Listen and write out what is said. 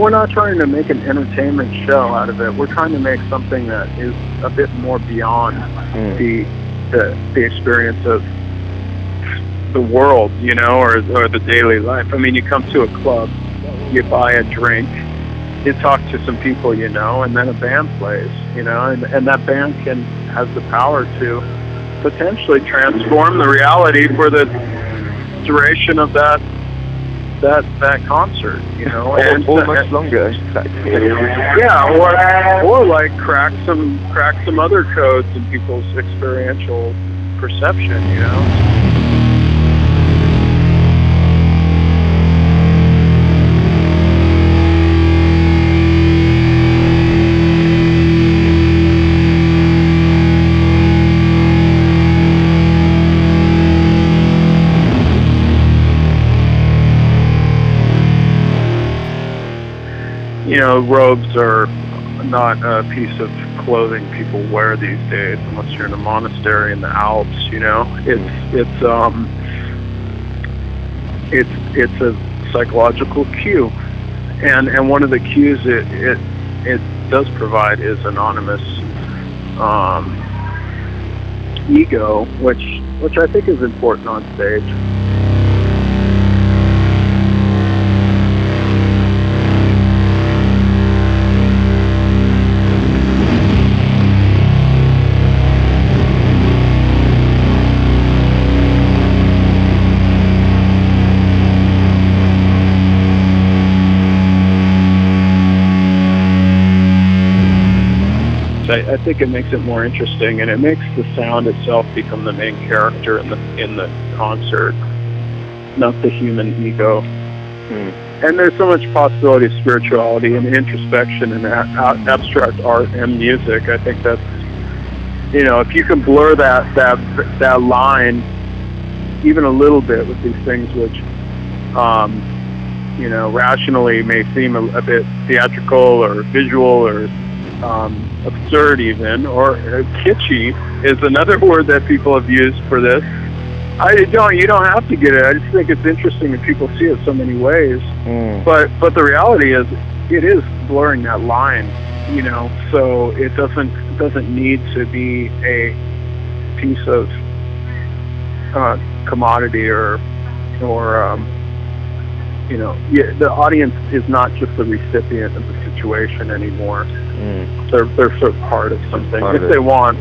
we're not trying to make an entertainment show out of it. We're trying to make something that is a bit more beyond Mm. the the the experience of the world, you know, or or the daily life. I mean, you come to a club, you buy a drink, you talk to some people you know, and then a band plays, you know, and and that band can has the power to potentially transform the reality for the duration of that that that concert, you know, Or, and or much longer. yeah, or or like crack some crack some other codes in people's experiential perception, you know. You know, robes are not a piece of clothing people wear these days unless you're in a monastery in the Alps, you know. It's it's um it's it's a psychological cue. And and one of the cues it it it does provide is anonymous um ego, which which I think is important on stage. I, I think it makes it more interesting, and it makes the sound itself become the main character in the in the concert, not the human ego. Mm. And there's so much possibility of spirituality and introspection and a- abstract art and music. I think that's you know if you can blur that that that line even a little bit with these things which um, you know rationally may seem a, a bit theatrical or visual or um, absurd even, or kitschy is another word that people have used for this. I don't. You don't have to get it. I just think it's interesting that people see it so many ways. Mm. But but the reality is, it is blurring that line. You know, so it doesn't doesn't need to be a piece of uh, commodity or or um, you know, yeah, the audience is not just the recipient of the situation anymore. Mm. they're they're sort of part of something. Part if of they want